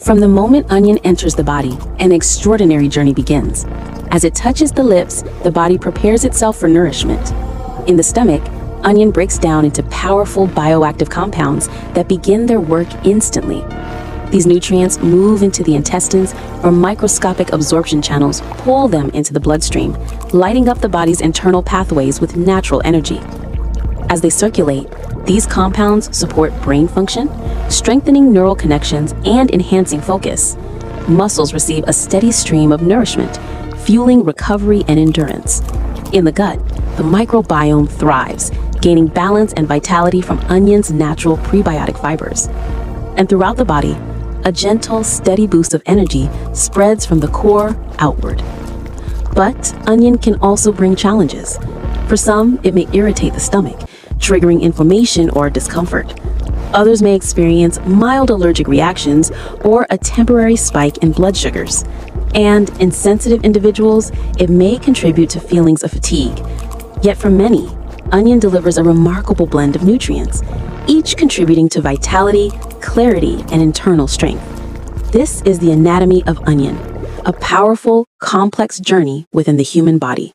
From the moment onion enters the body, an extraordinary journey begins. As it touches the lips, the body prepares itself for nourishment. In the stomach, onion breaks down into powerful bioactive compounds that begin their work instantly. These nutrients move into the intestines or microscopic absorption channels pull them into the bloodstream, lighting up the body's internal pathways with natural energy. As they circulate, these compounds support brain function, strengthening neural connections and enhancing focus. Muscles receive a steady stream of nourishment, fueling recovery and endurance. In the gut, the microbiome thrives, gaining balance and vitality from onion's natural prebiotic fibers. And throughout the body, a gentle, steady boost of energy spreads from the core outward. But onion can also bring challenges. For some, it may irritate the stomach, triggering inflammation or discomfort. Others may experience mild allergic reactions or a temporary spike in blood sugars. And in sensitive individuals, it may contribute to feelings of fatigue. Yet for many, onion delivers a remarkable blend of nutrients, each contributing to vitality, clarity, and internal strength. This is the anatomy of onion, a powerful, complex journey within the human body.